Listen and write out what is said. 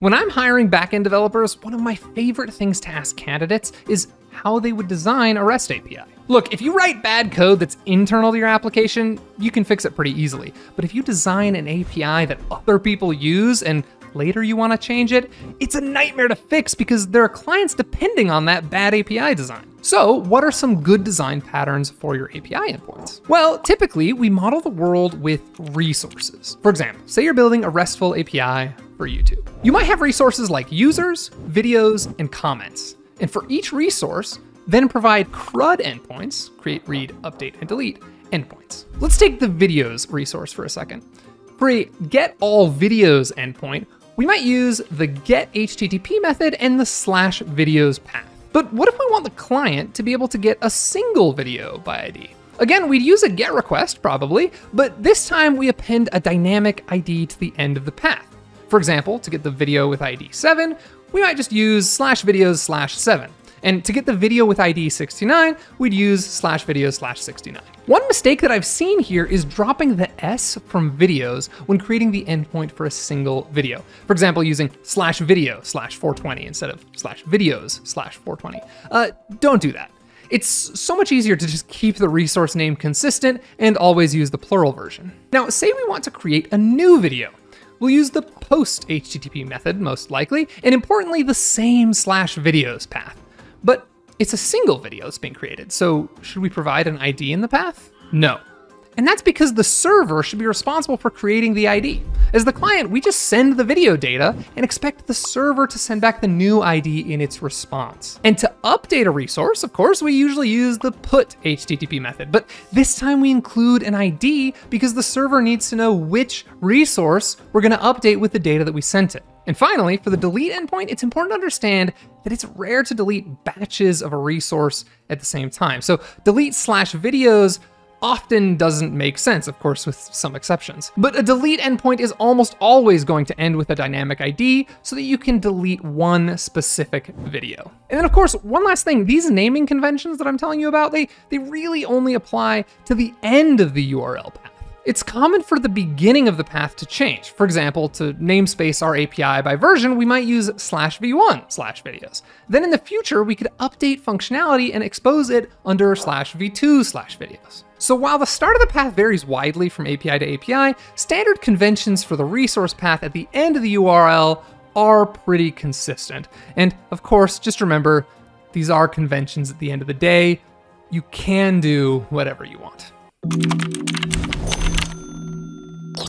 When I'm hiring backend developers, one of my favorite things to ask candidates is how they would design a REST API. Look, if you write bad code that's internal to your application, you can fix it pretty easily. But if you design an API that other people use and later you want to change it, it's a nightmare to fix because there are clients depending on that bad API design. So, what are some good design patterns for your API endpoints? Well, typically we model the world with resources. For example, say you're building a RESTful API for YouTube. You might have resources like users, videos, and comments. And for each resource, then provide CRUD endpoints, create, read, update, and delete endpoints. Let's take the videos resource for a second. For a get all videos endpoint, we might use the get HTTP method and the slash videos path. But what if we want the client to be able to get a single video by ID? Again, we'd use a GET request probably, but this time we append a dynamic ID to the end of the path. For example, to get the video with ID 7, we might just use slash videos slash 7. And to get the video with ID 69, we'd use slash videos slash 69. One mistake that I've seen here is dropping the S from videos when creating the endpoint for a single video. For example, using slash video slash 420 instead of slash videos slash 420. Uh, don't do that. It's so much easier to just keep the resource name consistent and always use the plural version. Now, say we want to create a new video. We'll use the post HTTP method, most likely, and importantly, the same slash videos path. But it's a single video that's being created, so should we provide an ID in the path? No. And that's because the server should be responsible for creating the ID. As the client, we just send the video data and expect the server to send back the new ID in its response. And to update a resource, of course, we usually use the put HTTP method, but this time we include an ID because the server needs to know which resource we're gonna update with the data that we sent it. And finally, for the delete endpoint, it's important to understand that it's rare to delete batches of a resource at the same time. So delete slash videos often doesn't make sense, of course, with some exceptions. But a delete endpoint is almost always going to end with a dynamic ID so that you can delete one specific video. And then of course, one last thing, these naming conventions that I'm telling you about, they, they really only apply to the end of the URL path. It's common for the beginning of the path to change. For example, to namespace our API by version, we might use slash v1 slash videos. Then in the future, we could update functionality and expose it under slash v2 slash videos. So while the start of the path varies widely from API to API, standard conventions for the resource path at the end of the URL are pretty consistent. And of course, just remember, these are conventions at the end of the day. You can do whatever you want.